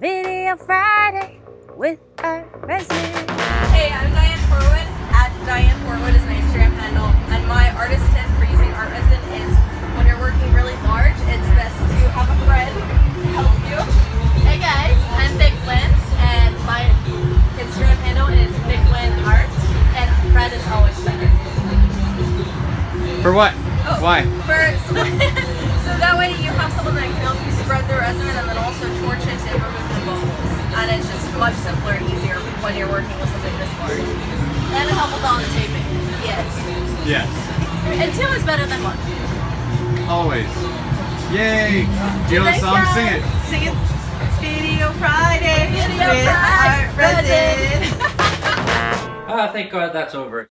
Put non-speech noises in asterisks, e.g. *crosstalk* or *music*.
Video Friday with our resident. Hey, I'm Diane Portwood at Diane Portwood is my Instagram handle, and my artist tip for using ArtResin is when you're working really large, it's best to have a friend help you. Hey guys, I'm Bich Nguyen, and my Instagram handle is Bich Nguyen Art, and friend is always better. For what? Oh. Why? For *laughs* so that way you have someone that can help you spread the resin and then also torch it and remove much simpler and easier when you're working with something this large. And it helps with all the taping. Yes. Yes. And two is better than one. Always. Yay! Do you know the song? guys. Sing it. Sing it. Video Friday Video with Friday. ArtResin. Ah, *laughs* thank God that's over.